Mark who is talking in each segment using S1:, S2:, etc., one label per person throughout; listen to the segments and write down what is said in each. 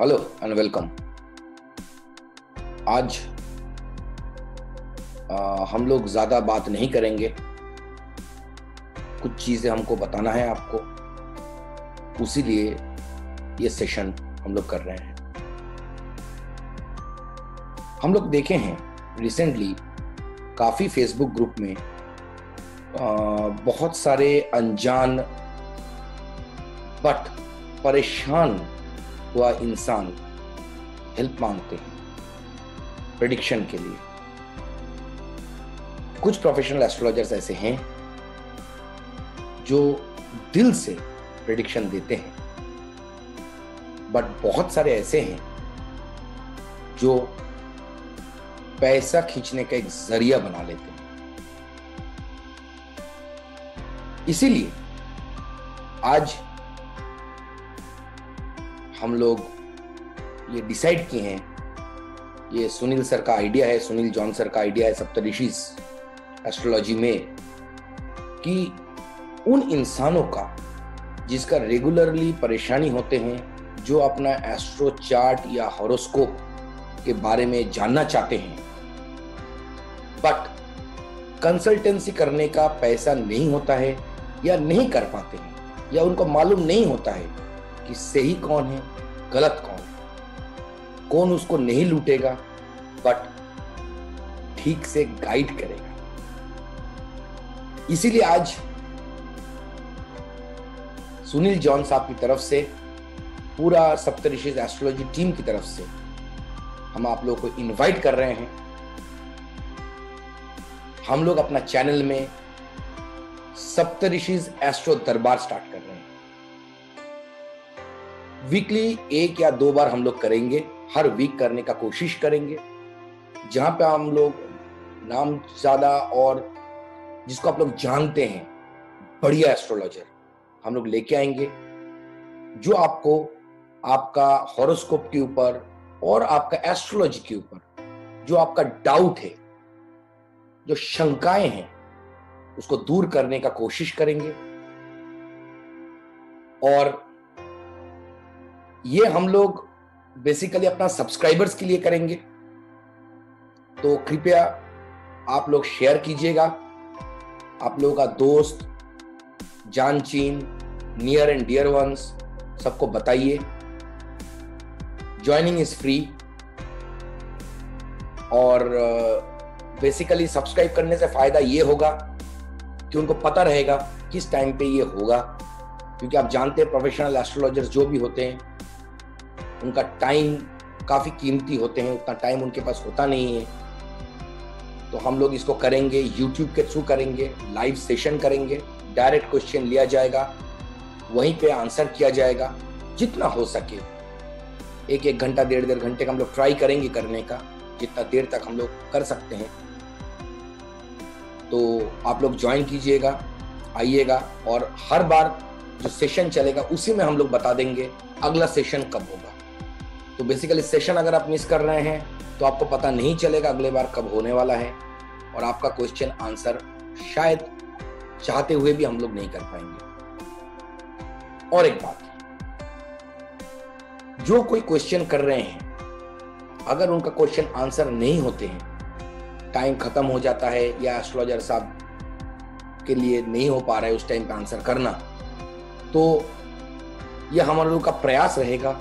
S1: Hello and welcome आज आ, हम लोग ज़्यादा बात नहीं करेंगे। कुछ चीज़ें हमको बताना है आपको। उसीलिए ये सेशन हम लोग कर रहे हैं। हम लोग देखे हैं रिसेंटली काफ़ी फेसबुक ग्रुप में आ, बहुत सारे अनजान बट परेशान हुआ इंसान हेल्प मांगते हैं प्रिडिक्शन के लिए। कुछ प्रोफेशनल एस्ट्रोलॉजर्स ऐसे हैं जो दिल से प्रिडिक्शन देते हैं। बट बहुत सारे ऐसे हैं जो पैसा खींचने का एक ज़रिया बना लेते हैं। इसीलिए आज हम लोग ये डिसाइड किए हैं। ये सुनील सर का आइडिया है, सुनील जॉन सर का आइडिया है सप्तऋषि एस्ट्रोलॉजी में कि उन इंसानों का जिसका रेगुलरली परेशानी होते हैं, जो अपना एस्ट्रो चार्ट या हॉरोस्कोप के बारे में जानना चाहते हैं बट कंसल्टेंसी करने का पैसा नहीं होता है या नहीं कर पाते हैं, या उनको मालूम नहीं होता है कि सही कौन है, गलत कौन है। कौन उसको नहीं लूटेगा बट ठीक से गाइड करेगा। इसीलिए आज सुनील जॉन साहब की तरफ़ से, पूरा सप्तऋषि एस्ट्रोलॉजी टीम की तरफ़ से, हम आप लोगों को इनवाइट कर रहे हैं। हम लोग अपना चैनल में सप्तऋषि एस्ट्रो दरबार स्टार्ट कर रहे हैं। वीकली एक या दो बार हम लोग करेंगे, हर वीक करने का कोशिश करेंगे। जहाँ पे हम लोग नाम ज़्यादा और जिसको आप लोग जानते हैं, बढ़िया एस्ट्रोलॉजर हम लोग लेके आएँगे। जो आपको आपका हॉरोस्कोप के ऊपर और आपका एस्ट्रोलॉजी के ऊपर, जो आपका डाउट है, जो शंकाएँ हैं, उसको दूर करने का कोशिश करेंगे। और ये हम लोग बेसिकली अपना सब्सक्राइबर्स के लिए करेंगे। तो कृपया आप लोग शेयर कीजिएगा। आप लोगों का दोस्त जान चीन नियर एंड डियर वंस सबको बताइए। ज्वाइनिंग इज़ फ्री और बेसिकली uh, सब्सक्राइब करने से फ़ायदा ये होगा कि उनको पता रहेगा किस टाइम पे ये होगा। क्योंकि आप जानते हैं प्रोफेशनल एस्ट्रोलॉजर्स जो भी होते हैं उनका टाइम काफ़ी कीमती होते हैं, उतना टाइम उनके पास होता नहीं है। तो हम लोग इसको करेंगे यूट्यूब के थ्रू करेंगे लाइव सेशन करेंगे डायरेक्ट क्वेश्चन लिया जाएगा, वहीं पे आंसर किया जाएगा, जितना हो सके। एक एक घंटा, डेढ़ डेढ़ घंटे का हम लोग ट्राई करेंगे करने का, जितना देर तक हम लोग कर सकते हैं। तो आप लोग ज्वाइन कीजिएगा, आइएगा, और हर बार जो सेशन चलेगा, उसी में हम लोग बता देंगे, अगला सेशन कब होगा। तो बेसिकली सेशन अगर आप मिस कर रहे हैं तो आपको पता नहीं चलेगा अगले बार कब होने वाला है और आपका क्वेश्चन आंसर शायद चाहते हुए भी हम लोग नहीं कर पाएँगे। और एक बात, जो कोई क्वेश्चन कर रहे हैं, अगर उनका क्वेश्चन आंसर नहीं होते हैं टाइम खत्म हो जाता है या एस्ट्रोलॉजर साहब के लिए नहीं हो पा रहा है उस टाइम पे आंसर करना तो यह हमारे लोग का प्रयास रहेगा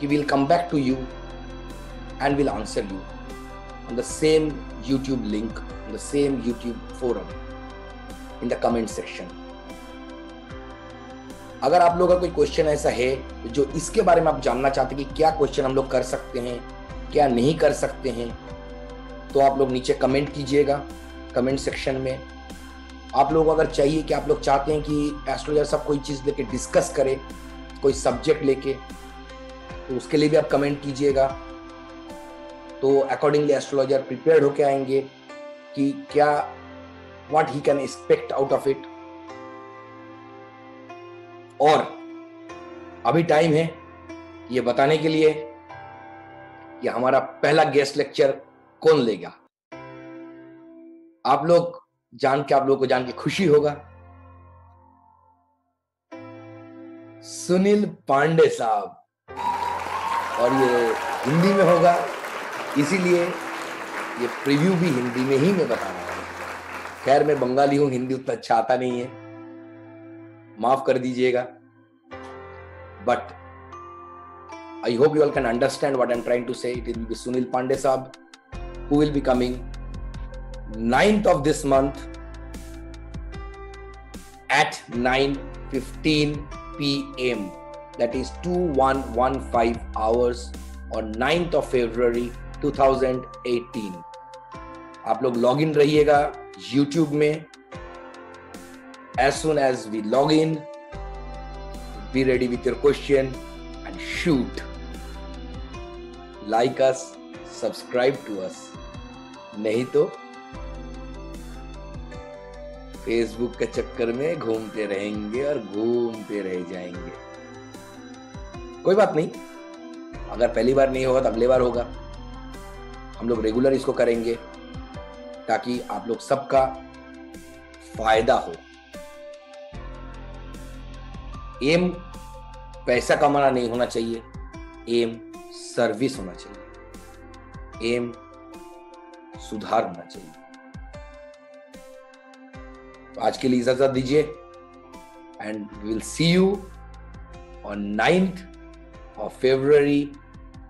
S1: he will come back to you and will answer you on the same YouTube link, on the same YouTube forum, in the comment section. अगर आप लोगों का कोई क्वेश्चन ऐसा है जो इसके बारे में आप जानना चाहते हैं कि क्या क्वेश्चन हम लोग कर सकते हैं क्या नहीं कर सकते हैं तो आप लोग नीचे कमेंट कीजिएगा कमेंट सेक्शन में आप लोग अगर चाहिए कि आप लोग चाहते हैं कि एस्ट्रोलॉजर सब कोई चीज़ लेके डिस्कस करे कोई सब्जेक्ट लेके तो उसके लिए भी आप कमेंट कीजिएगा। तो अकॉर्डिंगली एस्ट्रोलॉजर प्रिपेयर्ड होके आएँगे कि क्या what he can expect out of it और अभी टाइम है ये बताने के लिए कि हमारा पहला गेस्ट लेक्चर कौन लेगा। आप लोग जान के आप लोग को जान के खुशी होगा। सुनील पांडे साहब। और ये हिंदी में होगा। इसीलिए ये प्रीव्यू भी हिंदी में ही मैं बता रहा हूँ। खैर, मैं बंगाली हूँ, हिंदी उतना अच्छा आता नहीं है। माफ़ कर दीजिएगा। But I hope you all can understand I am trying to say it be Sunil Pandey साहब who will be coming ninth 9th of this month at 9:15 p.m. that is 2115 hours on 9th of February 2018 आप लोग log in रहिएगा YouTube में. As soon as we log in be ready with your question and shoot like us subscribe to us नहीं तो Facebook के चक्कर में घूमते रहेंगे और घूमते रह जाएँगे। कोई बात नहीं। अगर पहली बार नहीं होगा तो अगले बार होगा। हम लोग रेगुलर इसको करेंगे ताकि आप लोग सबका फ़ायदा हो। एम पैसा कमाना नहीं होना चाहिए, एम सर्विस होना चाहिए, एम सुधार होना चाहिए। तो आज के लिए इजाज़त दीजिए and will see you on ninth of February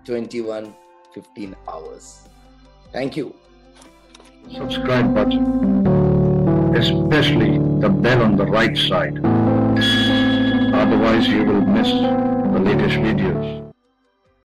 S1: 21, 15 hours. Thank you.
S2: Subscribe button, especially the bell on the right side. Otherwise, you will miss the latest videos.